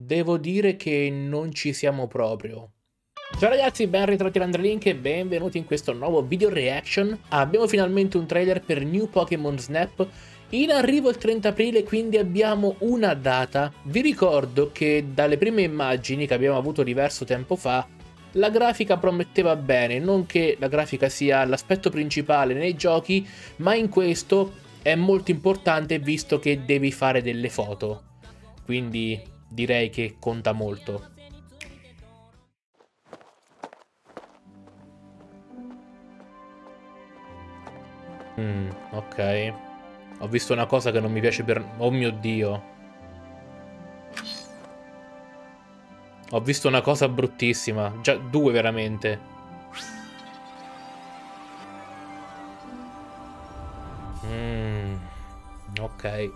devo dire che non ci siamo proprio. Ciao ragazzi, ben ritrovati Link e benvenuti in questo nuovo video reaction. Abbiamo finalmente un trailer per New Pokémon Snap in arrivo il 30 aprile, quindi abbiamo una data. Vi ricordo che dalle prime immagini che abbiamo avuto diverso tempo fa, la grafica prometteva bene, non che la grafica sia l'aspetto principale nei giochi, ma in questo è molto importante visto che devi fare delle foto. Quindi direi che conta molto. Mm, ok. Ho visto una cosa che non mi piace per... Oh mio Dio. Ho visto una cosa bruttissima. Già due veramente. Mm, ok.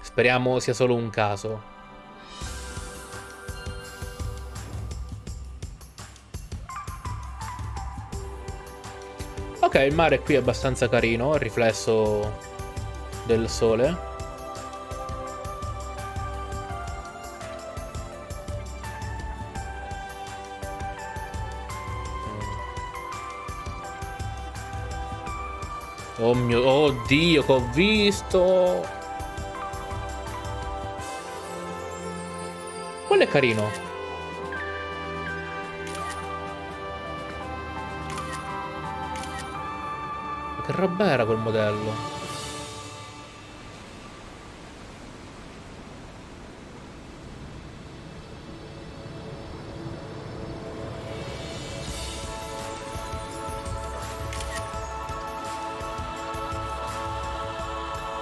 Speriamo sia solo un caso. Ok, il mare qui è abbastanza carino, il riflesso del sole. Oh mio... Oddio, che ho visto! Quello è carino. Che roba era quel modello?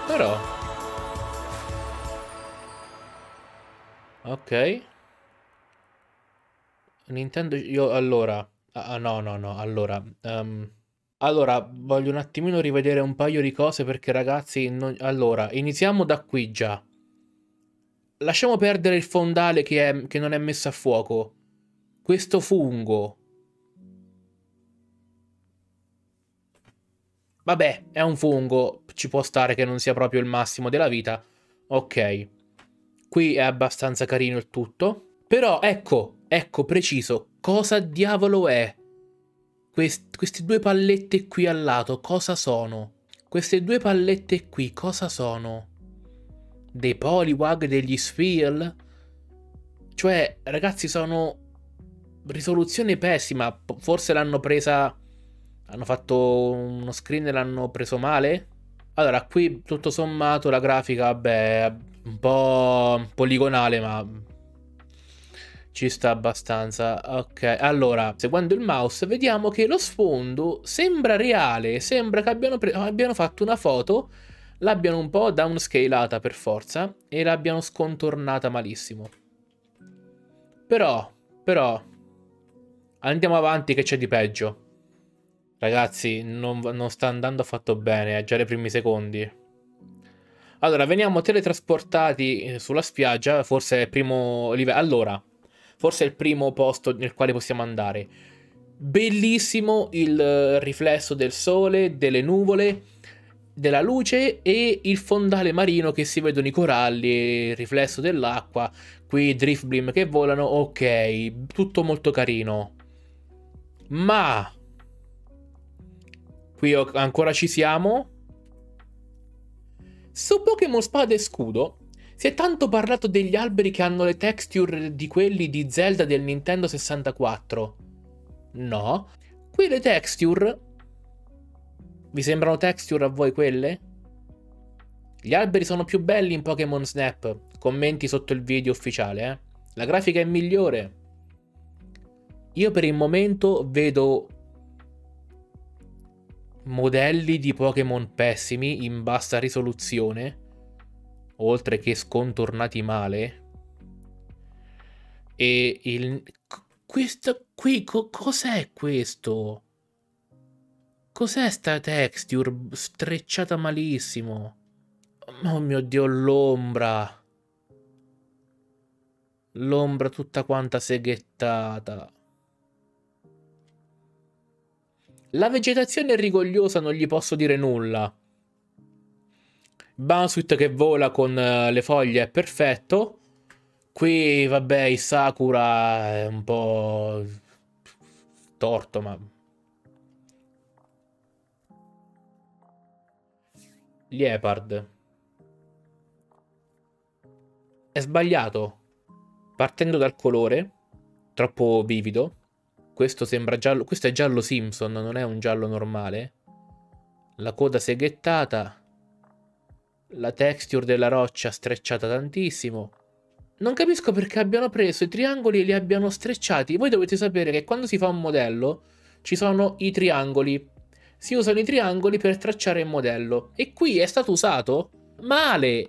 Però... Ok. Nintendo... Io allora... Ah, no, no, no, allora... Um... Allora, voglio un attimino rivedere un paio di cose perché ragazzi... Non... Allora, iniziamo da qui già. Lasciamo perdere il fondale che, è... che non è messo a fuoco. Questo fungo. Vabbè, è un fungo. Ci può stare che non sia proprio il massimo della vita. Ok. Qui è abbastanza carino il tutto. Però, ecco, ecco, preciso. Cosa diavolo è? Quest queste due pallette qui al lato, cosa sono? Queste due pallette qui, cosa sono? Dei Poliwag, degli Sphere? Cioè, ragazzi, sono... Risoluzione pessima. Forse l'hanno presa... Hanno fatto uno screen e l'hanno preso male? Allora, qui tutto sommato la grafica, vabbè, un po' poligonale, ma ci sta abbastanza. Ok, allora, seguendo il mouse, vediamo che lo sfondo sembra reale. Sembra che abbiano, abbiano fatto una foto, l'abbiano un po' downscalata per forza e l'abbiano scontornata malissimo. Però, però, andiamo avanti che c'è di peggio. Ragazzi, non, non sta andando affatto bene, è già nei primi secondi. Allora, veniamo teletrasportati eh, sulla spiaggia, forse è il primo livello. Allora, forse è il primo posto nel quale possiamo andare. Bellissimo il eh, riflesso del sole, delle nuvole, della luce e il fondale marino che si vedono i coralli, il riflesso dell'acqua, qui i drift beam che volano, ok, tutto molto carino. Ma qui ancora ci siamo. Su Pokémon Spada e Scudo si è tanto parlato degli alberi che hanno le texture di quelli di Zelda del Nintendo 64. No. Qui le texture... Vi sembrano texture a voi quelle? Gli alberi sono più belli in Pokémon Snap. Commenti sotto il video ufficiale, eh. La grafica è migliore. Io per il momento vedo modelli di Pokémon pessimi in bassa risoluzione oltre che scontornati male. E il... Questo qui, co cos'è questo? Cos'è sta texture strecciata malissimo? Oh mio Dio, l'ombra. L'ombra tutta quanta seghettata. La vegetazione è rigogliosa, non gli posso dire nulla. Bounsweet che vola con uh, le foglie è perfetto. Qui, vabbè, il Sakura è un po' torto, ma... Liepard. È sbagliato. Partendo dal colore, troppo vivido. Questo sembra giallo. Questo è giallo Simpson, non è un giallo normale. La coda seghettata. La texture della roccia strecciata tantissimo. Non capisco perché abbiano preso i triangoli e li abbiano strecciati. Voi dovete sapere che quando si fa un modello ci sono i triangoli. Si usano i triangoli per tracciare il modello. E qui è stato usato male.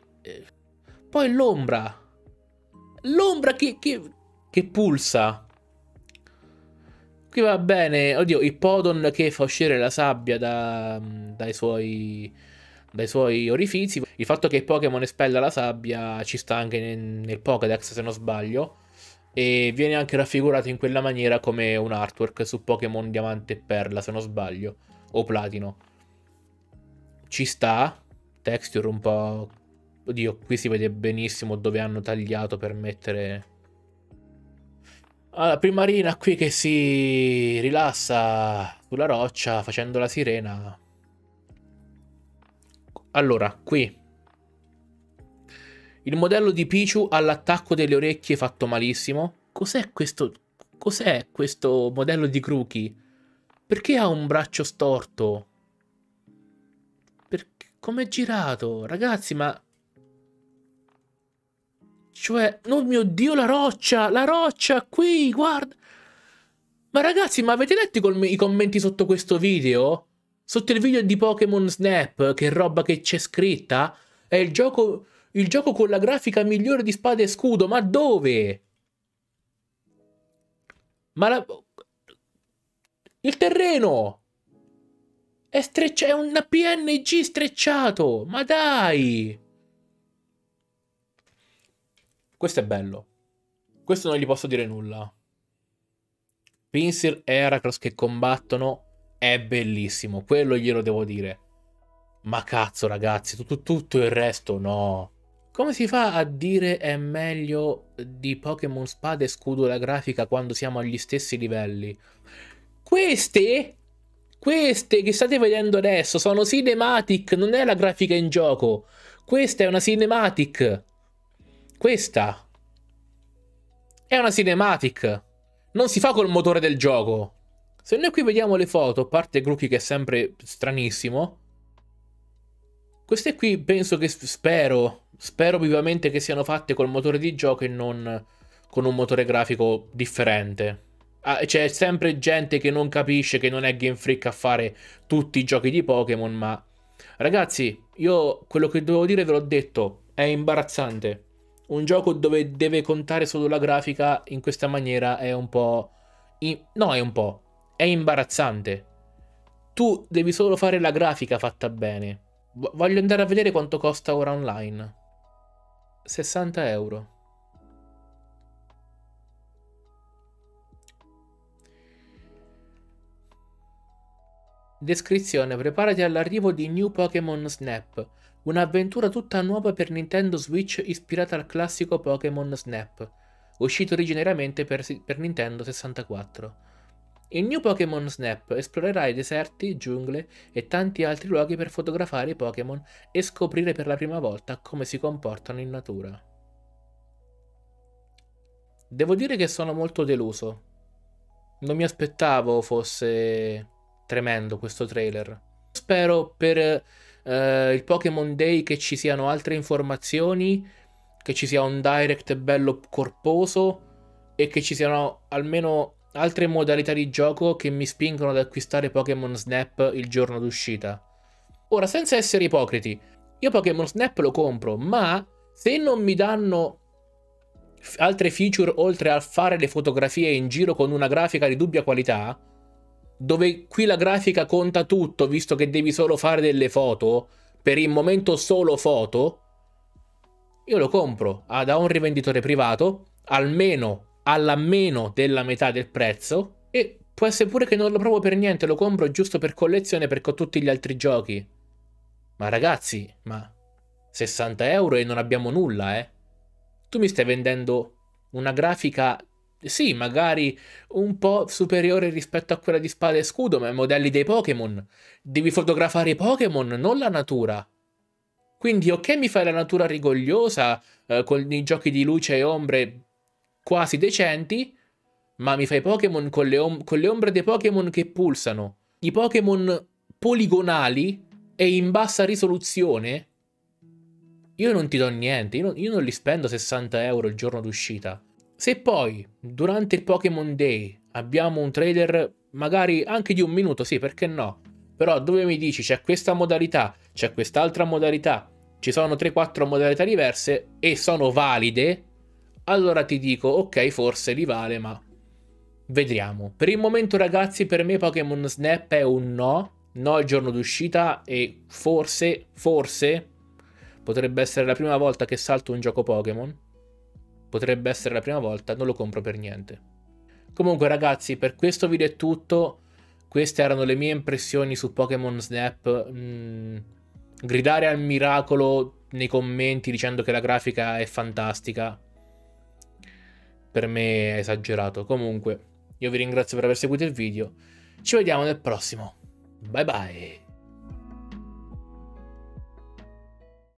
Poi l'ombra. L'ombra che, che, che pulsa. Qui va bene. Oddio, il Podon che fa uscire la sabbia da, dai suoi dai suoi orifizi. Il fatto che Pokémon espella la sabbia ci sta anche nel, nel Pokédex, se non sbaglio. E viene anche raffigurato in quella maniera come un artwork su Pokémon Diamante e Perla, se non sbaglio. O Platino. Ci sta. Texture un po'... Oddio, qui si vede benissimo dove hanno tagliato per mettere... Allora, Primarina qui che si rilassa sulla roccia facendo la sirena. Allora, qui. Il modello di Pichu all'attacco delle orecchie fatto malissimo. Cos'è questo? Cos'è questo modello di Kruki? Perché ha un braccio storto? Perché... Com'è girato? Ragazzi, ma... Cioè, oh mio Dio, la roccia! La roccia, qui, guarda! Ma ragazzi, ma avete letto i commenti sotto questo video? Sotto il video di Pokémon Snap, che roba che c'è scritta, è il gioco, il gioco con la grafica migliore di spada e scudo. Ma dove? Ma la... Il terreno! È, streccia... è un PNG strecciato! Ma dai! Questo è bello. Questo non gli posso dire nulla. Pinsir e Heracross che combattono è bellissimo, quello glielo devo dire. Ma cazzo ragazzi, tutto, tutto il resto no. Come si fa a dire è meglio di Pokémon Spada e Scudo la grafica quando siamo agli stessi livelli? Queste, queste che state vedendo adesso sono cinematic, non è la grafica in gioco. Questa è una cinematic. Questa è una cinematic. Non si fa col motore del gioco. Se noi qui vediamo le foto, a parte Grookey che è sempre stranissimo, queste qui penso che spero, spero vivamente che siano fatte col motore di gioco e non con un motore grafico differente. Ah, c'è sempre gente che non capisce che non è Game Freak a fare tutti i giochi di Pokémon, ma ragazzi, io quello che devo dire ve l'ho detto, è imbarazzante. Un gioco dove deve contare solo la grafica in questa maniera è un po'... No, è un po'. È imbarazzante. Tu devi solo fare la grafica fatta bene. Voglio andare a vedere quanto costa ora online. 60 euro. Descrizione: Preparati all'arrivo di New Pokémon Snap, un'avventura tutta nuova per Nintendo Switch ispirata al classico Pokémon Snap, uscito originariamente per, per Nintendo 64. In New Pokémon Snap esplorerai deserti, giungle e tanti altri luoghi per fotografare i Pokémon e scoprire per la prima volta come si comportano in natura. Devo dire che sono molto deluso. Non mi aspettavo fosse tremendo questo trailer. Spero per eh, il Pokémon Day che ci siano altre informazioni, che ci sia un direct bello corposo e che ci siano almeno altre modalità di gioco che mi spingono ad acquistare Pokémon Snap il giorno d'uscita. Ora, senza essere ipocriti, io Pokémon Snap lo compro, ma se non mi danno altre feature oltre a fare le fotografie in giro con una grafica di dubbia qualità, dove qui la grafica conta tutto, visto che devi solo fare delle foto, per il momento solo foto, io lo compro ah, da un rivenditore privato, almeno alla meno della metà del prezzo e può essere pure che non lo provo per niente, lo compro giusto per collezione perché ho tutti gli altri giochi. Ma ragazzi, ma 60 euro e non abbiamo nulla, eh? Tu mi stai vendendo una grafica, sì, magari un po' superiore rispetto a quella di spada e scudo, ma i modelli dei Pokémon. Devi fotografare i Pokémon, non la natura. Quindi, ok, mi fai la natura rigogliosa, eh, con i giochi di luce e ombre quasi decenti, ma mi fai Pokémon con, con le ombre dei Pokémon che pulsano. I Pokémon poligonali e in bassa risoluzione io non ti do niente, io non, io non li spendo 60 euro il giorno d'uscita. Se poi, durante il Pokémon Day, abbiamo un trailer magari anche di un minuto, sì, perché no? Però dove mi dici c'è questa modalità, c'è quest'altra modalità, ci sono 3-4 modalità diverse e sono valide, allora ti dico, ok, forse li vale, ma vedremo. Per il momento, ragazzi, per me Pokémon Snap è un no, no il giorno d'uscita e forse, forse Potrebbe essere la prima volta che salto un gioco Pokémon. Potrebbe essere la prima volta, non lo compro per niente. Comunque ragazzi, per questo video è tutto. Queste erano le mie impressioni su Pokémon Snap. Mm, gridare al miracolo nei commenti dicendo che la grafica è fantastica. Per me è esagerato. Comunque, io vi ringrazio per aver seguito il video. Ci vediamo nel prossimo. Bye bye.